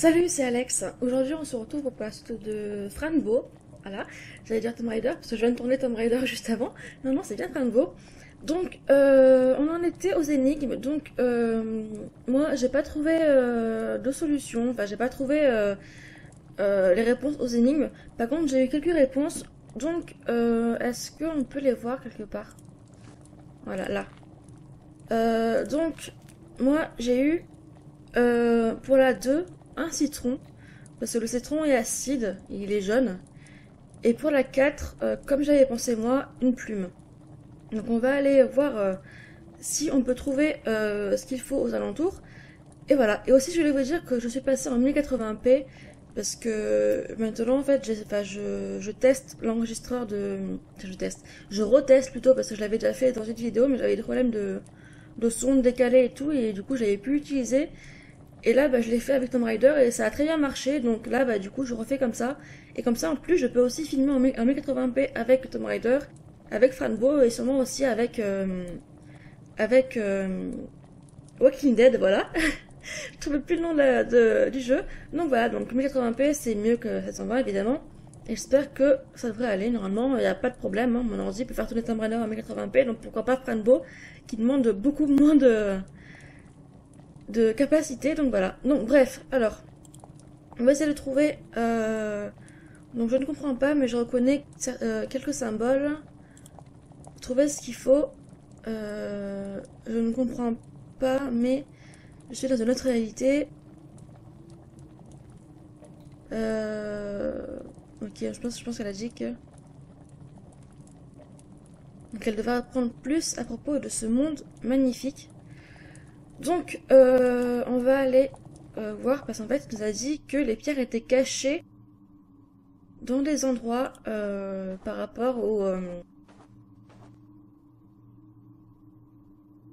Salut, c'est Alex. Aujourd'hui, on se retrouve au poste de Franbo. Voilà, j'allais dire Tomb Raider parce que je viens de tourner Tomb Raider juste avant. Non, non, c'est bien Franbo. Donc, euh, on en était aux énigmes. Donc, euh, moi, j'ai pas trouvé euh, de solution. Enfin, j'ai pas trouvé les réponses aux énigmes. Par contre, j'ai eu quelques réponses. Donc, est-ce qu'on peut les voir quelque part? Voilà, là. Donc, moi, j'ai eu pour la 2 un citron. Parce que le citron est acide, il est jaune. Et pour la 4, euh, comme j'avais pensé moi, une plume. Donc on va aller voir euh, si on peut trouver euh, ce qu'il faut aux alentours. Et voilà. Et aussi je voulais vous dire que je suis passée en 1080p parce que maintenant en fait je, teste l'enregistreur de... Je teste. Je reteste plutôt parce que je l'avais déjà fait dans une vidéo mais j'avais des problèmes de, de son décalé et tout et du coup j'avais pu utiliser. Et là bah, je l'ai fait avec Tomb Raider et ça a très bien marché donc là bah du coup je refais comme ça. Et comme ça en plus je peux aussi filmer en 1080p avec Tomb Raider avec Franbo et sûrement aussi avec euh, avec euh, Walking Dead, voilà. Je trouvais plus le nom de de- du jeu. Donc voilà, donc 1080p c'est mieux que 720 évidemment. Et j'espère que ça devrait aller. Normalement, il n'y a pas de problème. hein. Mon ordi peut faire tourner Tomb Raider en 1080p, donc pourquoi pas Franbo qui demande beaucoup moins de de capacité. Donc voilà. Donc bref, alors on va essayer de trouver. euh, Donc je ne comprends pas, mais je reconnais euh, quelques symboles trouver ce qu'il faut. Euh, je ne comprends pas, mais je suis dans une autre réalité. Ok, je pense, je pense qu'elle a dit que. Donc elle devrait apprendre plus à propos de ce monde magnifique. Donc euh, on va aller euh, voir, parce qu'en fait il nous a dit que les pierres étaient cachées dans des endroits euh, par rapport au.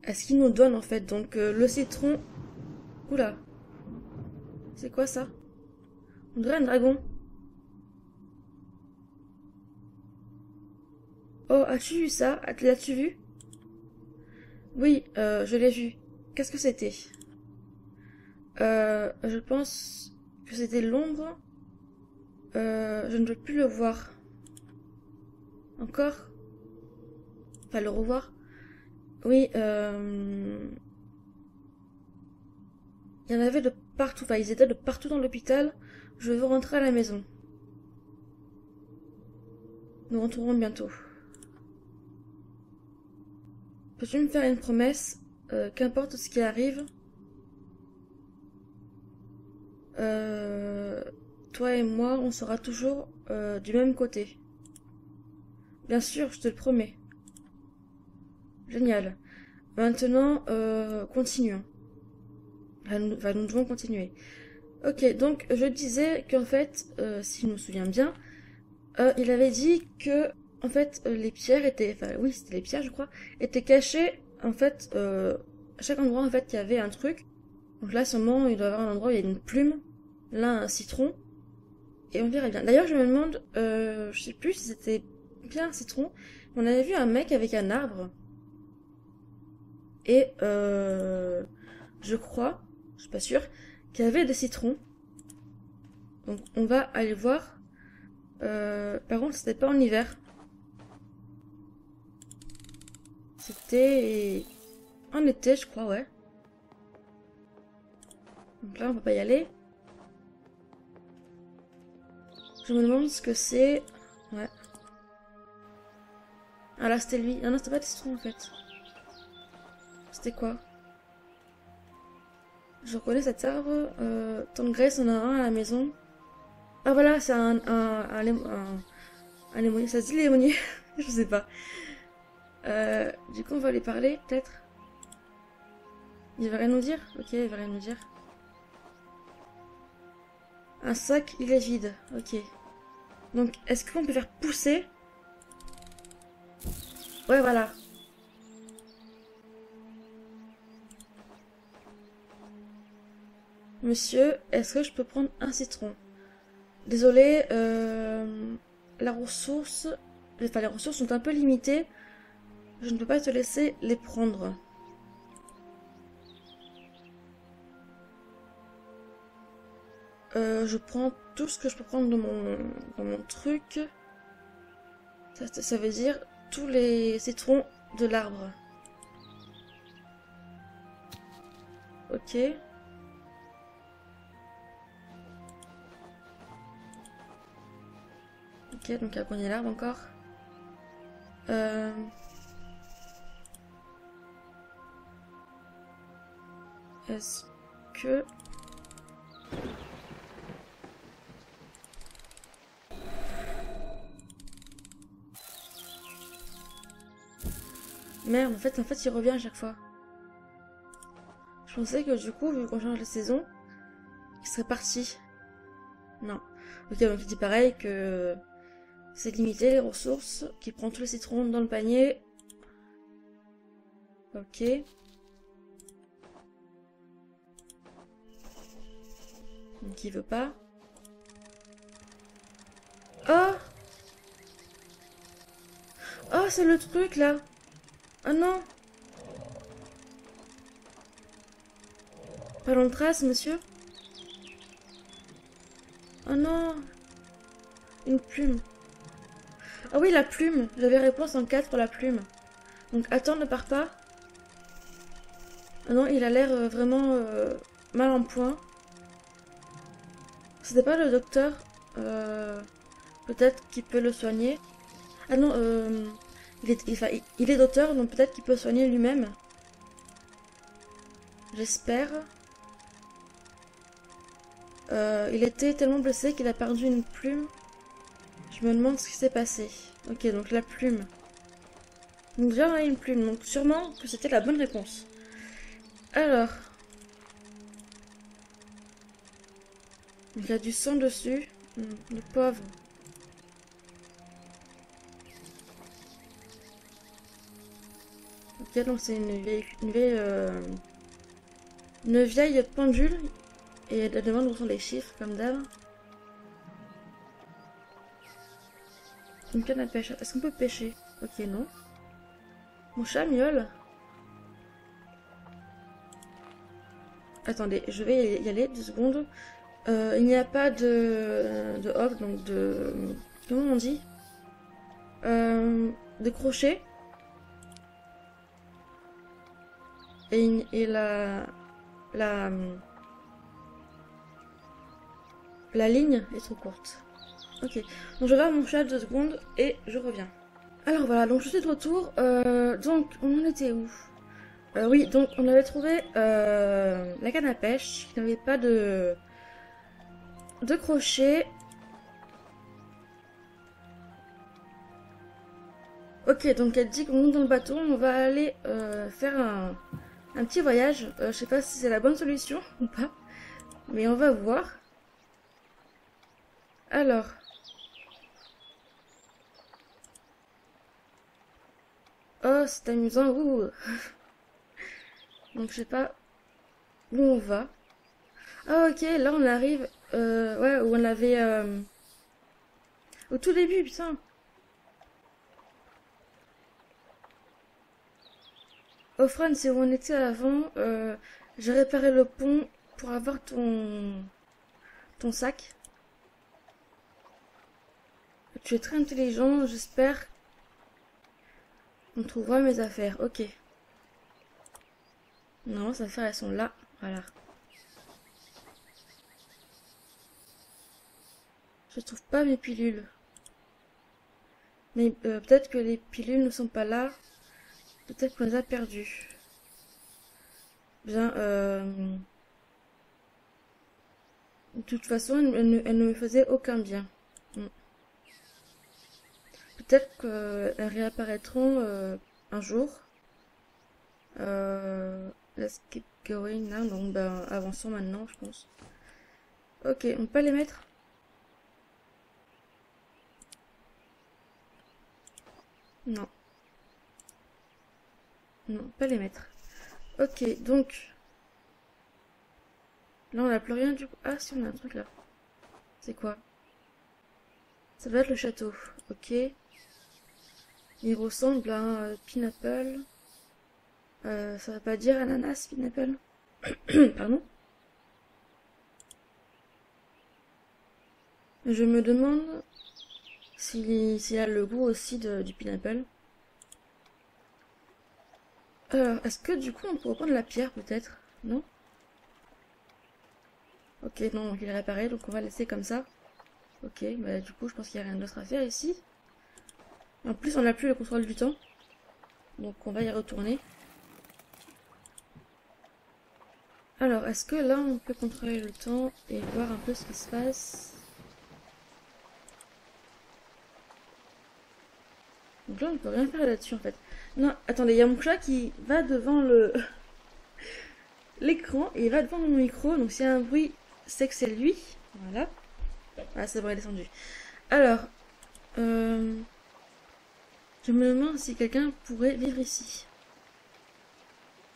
à ce qu'il nous donne en fait. Donc le citron. Oula. C'est quoi ça? On dirait un dragon. Oh, as-tu vu ça? As- L'as-tu vu? Oui, je l'ai vu. Qu'est-ce que c'était? Euh, Je pense que c'était l'ombre. Euh, je ne peux plus le voir. Encore? Enfin, le revoir? Oui, euh... il y en avait de partout. Enfin, ils étaient de partout dans l'hôpital. Je veux rentrer à la maison. Nous rentrerons bientôt. Peux-tu me faire une promesse? Euh, Qu'importe ce qui arrive, euh, toi et moi, on sera toujours euh, du même côté. Bien sûr, je te le promets. Génial. Maintenant, continuons. Enfin, nous, devons continuer. Ok, donc je disais qu'en fait, si je me souviens bien, il avait dit que en fait les pierres étaient, enfin oui c'était les pierres je crois, étaient cachées en fait euh, à chaque endroit en fait il y avait un truc. Donc là sûrement il doit y avoir un endroit où il y a une plume, là un citron, et on verrait bien. D'ailleurs je me demande, euh, je sais plus si c'était bien un citron, on avait vu un mec avec un arbre. Et euh, je crois, je suis pas sûre, qu'il y avait des citrons. Donc on va aller voir. Euh, par contre, c'était pas en hiver. C'était en été, je crois, ouais. Donc là, on peut pas y aller. Je me demande ce que c'est. Ouais. Ah là, c'était lui. Ah non, c'était pas des citrons en fait. C'était quoi? Je reconnais cet arbre. Euh, Grace en a un à la maison. Ah voilà, c'est un, un, un, un lémonier. Ça se dit lémonier? Je sais pas. Euh, du coup, on va lui parler, peut-être. Il va rien nous dire? Ok, il va rien nous dire. Un sac, il est vide. Ok. Donc, est-ce qu'on peut faire pousser? Ouais, voilà. Monsieur, est-ce que je peux prendre un citron? Désolé, euh, la ressource, enfin, les ressources sont un peu limitées. Je ne peux pas te laisser les prendre. Euh, je prends tout ce que je peux prendre dans mon, truc. Ça, veut dire tous les citrons de l'arbre. Ok. Ok, donc à poigner l'arbre encore. Euh... Est-ce que... Merde, en fait, en fait, il revient à chaque fois. Je pensais que du coup, vu qu'on change la saison, il serait parti. Non. Ok, donc il dit pareil que c'est limité les ressources, qu'il prend tous les citrons dans le panier. Ok. Il veut pas. Oh Oh, c'est le truc là Oh non Pas de trace, monsieur Oh non Une plume. Ah oui, la plume J'avais réponse en 4 pour la plume. Donc attends, ne pars pas. Ah non, il a l'air euh, vraiment euh, mal en point. C'était pas le docteur euh, Peut-être qu'il peut le soigner. Ah non, euh, il, est, docteur, donc peut-être qu'il peut soigner lui-même. J'espère. Euh, il était tellement blessé qu'il a perdu une plume. Je me demande ce qui s'est passé. Ok, donc la plume. Donc déjà on a une plume, donc sûrement que c'était la bonne réponse. Alors. Il y a du sang dessus. Hmm, le pauvre. Ok, donc c'est une vieille, euh, pendule. Et elle demande où sont les chiffres, comme d'hab. Une canne à pêche. Est-ce qu'on peut pêcher? Ok, non. Mon chat miaule. Attendez, je vais y aller deux secondes. Euh, il n'y a pas de, de donc de... Comment on dit? Euh, De crochet. Et, la... La... La ligne est trop courte. Ok. Donc je vais voir mon chat deux secondes et je reviens. Alors voilà, donc je suis de retour. Euh, donc on en était où? Oui, donc on avait trouvé la canne à pêche qui n'avait pas de de crochet. Ok, donc elle dit qu'on monte dans le bateau, on va aller euh, faire un, petit voyage. Euh, je sais pas si c'est la bonne solution ou pas, mais on va voir. Alors. Oh, c'est amusant. Donc, je sais pas où on va. Ah, ok, là, on arrive. Euh, ouais, où on avait. euh, Au tout début, putain. Offran, c'est où on était avant. Euh, J'ai réparé le pont pour avoir ton. ton sac. Tu es très intelligent, j'espère. On trouvera mes affaires, ok. Non, les affaires, elles sont là, voilà. Je trouve pas mes pilules. Mais euh, peut-être que les pilules ne sont pas là. Peut-être qu'on les a perdues. Bien, euh... De toute façon, elles, elles ne, me faisaient aucun bien. Mm. Peut-être qu'elles réapparaîtront euh, un jour. Euh, let's keep going now. Donc, ben, avançons maintenant, je pense. Ok, on peut les mettre? Non. Non, pas les mettre. Ok, donc... Là, on n'a plus rien du coup. Ah, si, on a un truc là. C'est quoi? Ça doit être le château. Ok. Il ressemble à un euh, pineapple. Euh, ça va pas dire ananas, pineapple Pardon? Je me demande s'il si, a le goût aussi de, du pineapple. Alors, est-ce que du coup on pourrait prendre la pierre peut-être? Non? Ok, non, il est réparé, donc on va laisser comme ça. Ok, bah du coup je pense qu'il n'y a rien d'autre à faire ici. En plus on n'a plus le contrôle du temps. Donc on va y retourner. Alors, est-ce que là on peut contrôler le temps et voir un peu ce qui se passe? Donc là on peut rien faire là-dessus en fait. Non, attendez, il y a mon chat qui va devant le l'écran et il va devant mon micro. Donc s'il y a un bruit, c'est que c'est lui. Voilà. Ah, c'est vrai, descendu. Alors, euh, je me demande si quelqu'un pourrait vivre ici.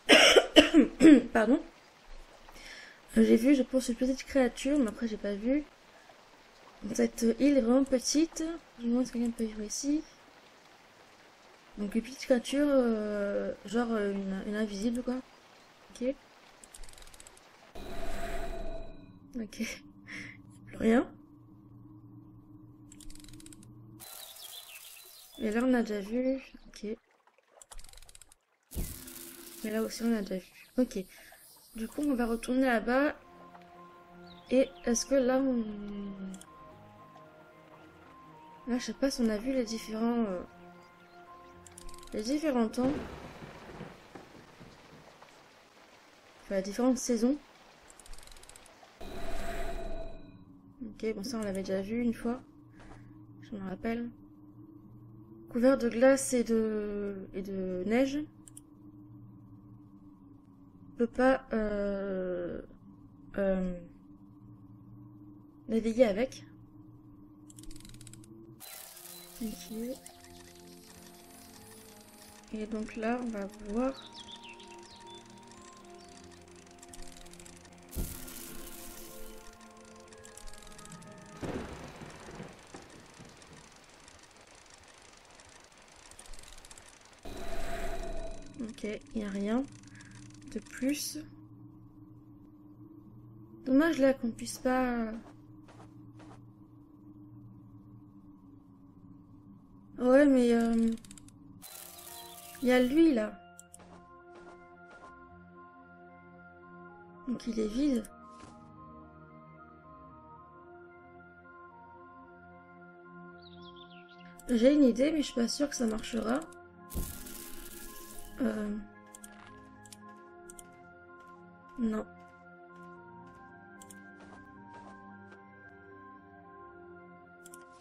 Pardon. J'ai vu, je pense, une petite créature, mais après j'ai pas vu. Cette île est vraiment petite. Je me demande si quelqu'un peut vivre ici. Donc une petite créature, euh, genre une, une, invisible quoi. Ok. Ok. Plus rien. Et là on a déjà vu. Ok. Mais là aussi on a déjà vu. Ok. Du coup, on va retourner là-bas. Et est-ce que là, on... Là, je sais pas si on a vu les différents... Euh, les différents temps. Enfin, les différentes saisons. Ok, bon ça, on l'avait déjà vu une fois. Je me rappelle. Couvert de glace et de... et de neige pas euh, euh, naviguer avec. Et donc là, on va voir. Ok, il n'y a rien de plus. Dommage là qu'on puisse pas... Ouais mais... Euh... Il y a lui là. Donc il est vide. J'ai une idée mais je suis pas sûre que ça marchera. Euh... Non.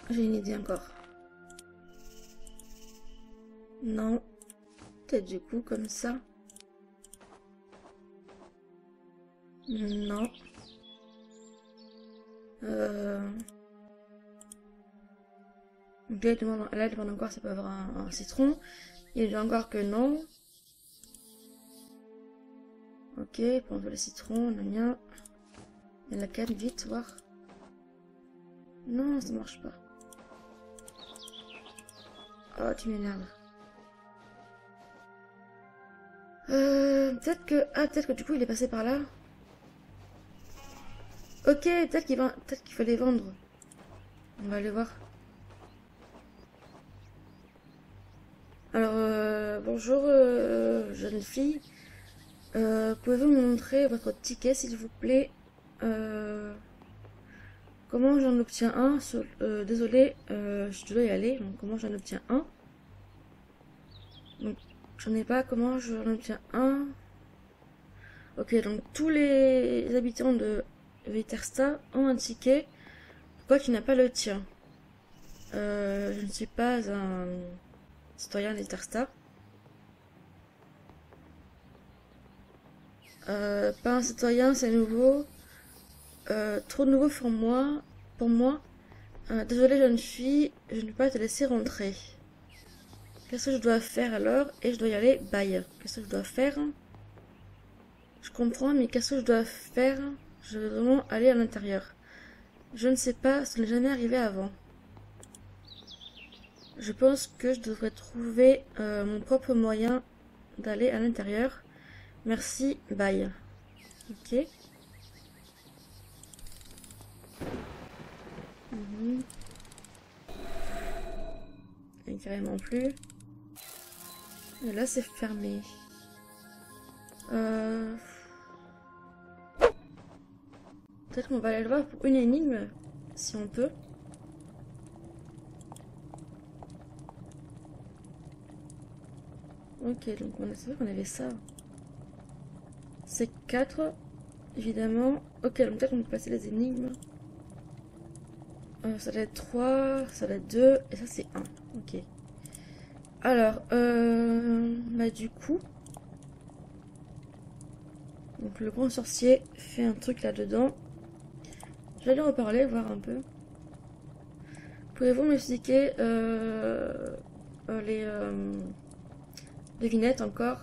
J'ai une idée encore. Non. Peut-être du coup comme ça. Non. Euh... Donc là, il demande, encore ça peut avoir un, citron. Il dit encore que non. Ok, prendre le citron, le mien. Et la canne, vite, voir. Non, ça marche pas. Oh, tu m'énerves. Euh, peut-être que... Ah, peut-être que du coup, il est passé par là. Ok, peut-être qu'il va... peut qu'il fallait vendre. On va aller voir. Alors, euh, bonjour, euh, jeune fille. Pouvez-vous me montrer votre ticket, s'il vous plaît? Comment j'en obtiens un? Désolé, je dois y aller. Comment j'en obtiens un? J'en ai pas. Comment j'en obtiens un? Ok, donc tous les habitants de Vitersta ont un ticket. Pourquoi tu n'as pas le tien Je ne suis pas un citoyen de Vitersta. Euh, pas un citoyen, c'est nouveau. Euh, trop nouveau pour moi. Pour moi. Euh, désolé jeune fille, je ne peux pas te laisser rentrer. Qu'est-ce que je dois faire alors Et je dois y aller. Bye. Qu'est-ce que je dois faire Je comprends, mais qu'est-ce que je dois faire Je veux vraiment aller à l'intérieur. Je ne sais pas, ce n'est jamais arrivé avant. Je pense que je devrais trouver mon propre moyen d'aller à l'intérieur. Merci, bye. Ok. Mhm. Et carrément plus. Et là, c'est fermé. Euh... Peut-être qu'on va aller le voir pour une énigme, si on peut. Ok, donc on a savait qu'on avait ça. C'est 4, évidemment. Ok, donc peut-être qu'on peut passer les énigmes. Euh, ça doit être 3, ça doit être 2, et ça c'est 1. Ok. Alors, euh, bah du coup... Donc le grand sorcier fait un truc là-dedans. Je vais lui reparler, voir un peu. Pouvez-vous m'expliquer euh, euh, les euh, devinettes encore?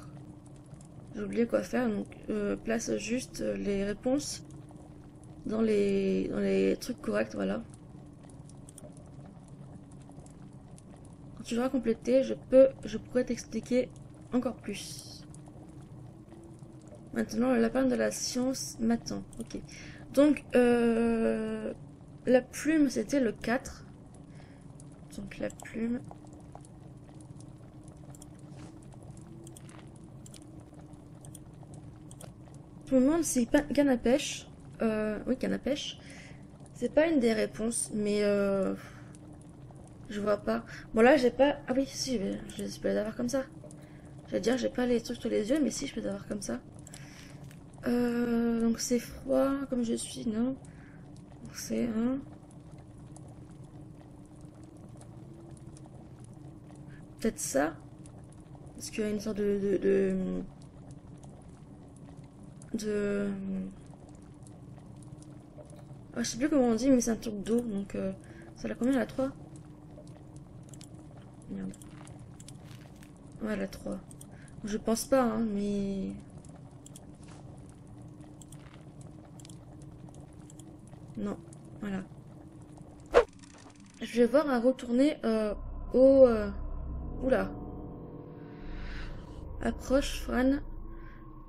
J'ai oublié quoi faire, donc euh, place juste les réponses dans les, dans les trucs corrects, voilà. Tu l'auras complété, je peux, je pourrais t'expliquer encore plus. Maintenant, le lapin de la science m'attend. Ok. Donc, euh, la plume, c'était le 4. Donc, la plume. Je me demande si canne à pêche. Euh, oui, canne à pêche. C'est pas une des réponses, mais euh, je vois pas. Bon, là, j'ai pas. Ah oui, si, je, je peux les avoir comme ça. J'allais dire, j'ai pas les trucs sous les yeux, mais si, je peux les avoir comme ça. Euh, donc c'est froid comme je suis, non c'est un. Peut-être ça Parce qu'il y a une sorte de. de. de. de- Ah, je sais plus comment on dit, mais c'est un truc d'eau, donc. euh, ça l'a combien la 3 Merde. La 3. Je pense pas, hein, mais. Non, voilà. Je vais voir à retourner euh, au... euh, Oula. Approche, Fran.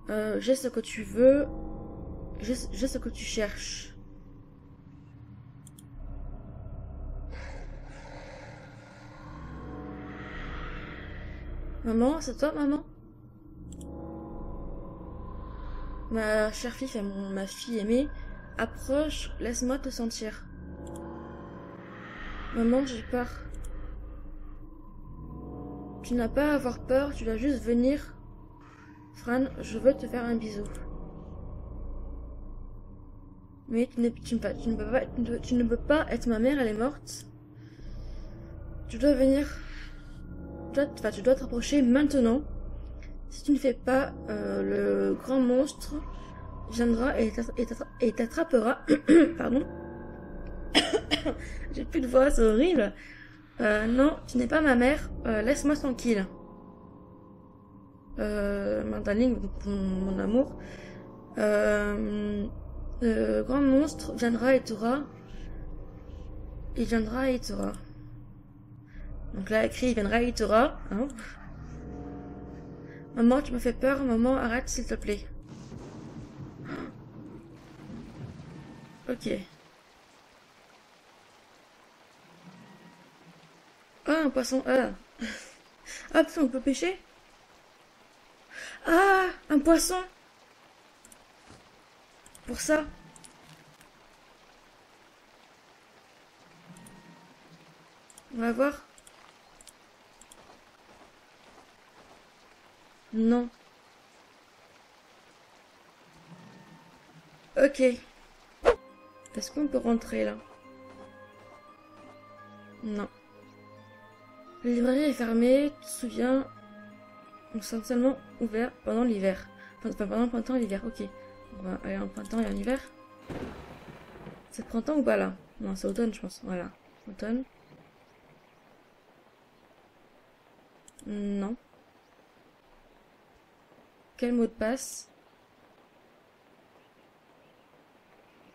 Euh, j'ai ce que tu veux. J'ai ce que tu cherches. Maman, c'est toi, maman? Ma chère fille, enfin, mon- ma fille aimée, approche, laisse-moi te sentir. Maman, j'ai peur. Tu n'as pas à avoir peur, tu dois juste venir. Fran, je veux te faire un bisou. Mais tu, tu pas- tu ne peux pas être ma mère, elle est morte. Tu dois venir. Tu dois, te rapprocher maintenant. Si tu ne fais pas, euh, le grand monstre viendra et t'attra- et t'attra- et t'attrapera. Pardon. J'ai plus de voix, c'est horrible. Euh, non, tu n'es pas ma mère. Euh, Laisse-moi tranquille. Euh, mon, amour. Le grand monstre viendra et t'aura. Il viendra et t'aura. Donc là, écrit, il viendra et t'aura. Hein Maman, tu me fais peur. Maman, arrête, s'il te plaît. Ok. Ah, un poisson. Ah. Ah, putain, on peut pêcher? Ah, un poisson Pour ça. On va voir. Non. Ok. Est-ce qu'on peut rentrer là? Non. La librairie est fermée, tu te souviens? Nous sommes seulement ouverts pendant l'hiver. Enfin, pendant le printemps et l'hiver, ok. On va aller en printemps et en hiver. C'est printemps ou pas là? Non, c'est automne, je pense. Voilà. Automne. Non. Quel mot de passe?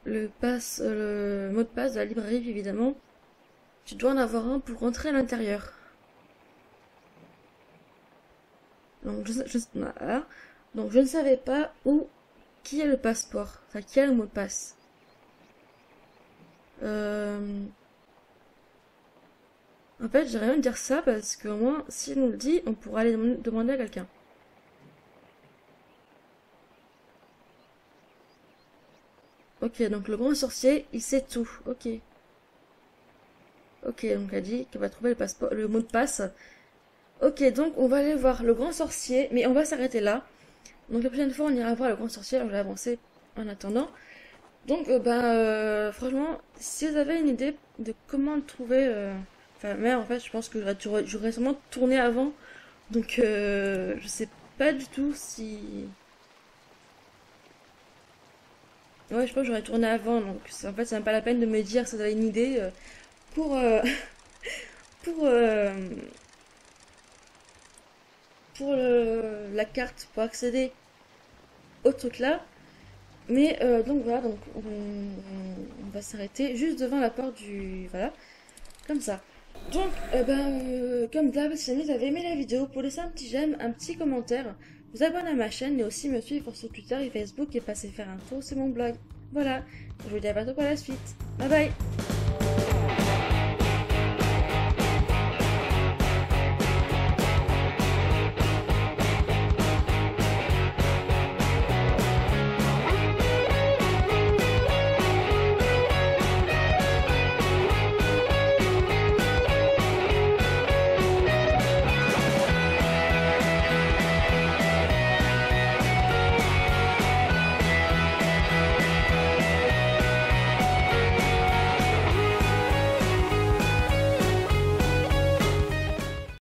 Le passe, euh, le mot de passe de la librairie, évidemment. Tu dois en avoir un pour rentrer à l'intérieur. Donc je, voilà. Donc je ne savais pas où, qui a le passeport, enfin qui a le mot de passe. Euh, En fait, j'aimerais bien dire ça parce qu'au moins, s'il nous le dit, on pourra aller dem- demander à quelqu'un. Ok, donc le grand sorcier, il sait tout. Ok. Ok, donc elle dit qu'elle va trouver le mot de passe. Ok, donc on va aller voir le grand sorcier, mais on va s'arrêter là. Donc la prochaine fois, on ira voir le grand sorcier. On va avancer en attendant. Donc, euh, ben, euh, franchement, si vous avez une idée de comment le trouver, euh, enfin, mais en fait, je pense que j'aurais sûrement tourné avant. Donc, je sais pas du tout si. Ouais, je pense que j'aurais tourné avant. Donc, en fait, c'est même pas la peine de me dire si vous avez une idée euh, pour euh, pour euh, pour le- la carte pour accéder au truc là. Mais donc voilà, donc on, va s'arrêter juste devant la porte du voilà, comme ça. Donc ben comme d'hab, si jamais vous avez aimé la vidéo, pour laisser un petit j'aime, un petit commentaire, vous abonner à ma chaîne et aussi me suivre sur Twitter et Facebook et passer faire un tour sur mon blog. Voilà, je vous dis à bientôt pour la suite. Bye bye.